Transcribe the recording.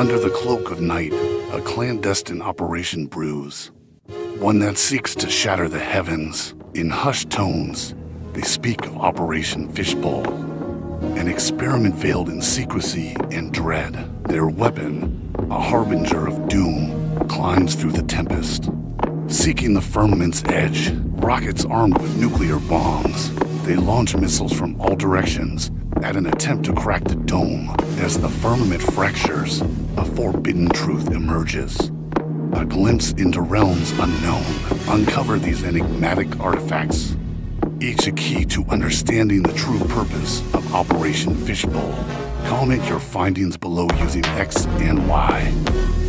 Under the cloak of night, a clandestine operation brews. One that seeks to shatter the heavens. In hushed tones, they speak of Operation Fishbowl. An experiment veiled in secrecy and dread. Their weapon, a harbinger of doom, climbs through the tempest. Seeking the firmament's edge, rockets armed with nuclear bombs. They launch missiles from all directions at an attempt to crack the dome. As the firmament fractures, a forbidden truth emerges. A glimpse into realms unknown. Uncover these enigmatic artifacts, each a key to understanding the true purpose of Operation Fishbowl. Comment your findings below using X and Y.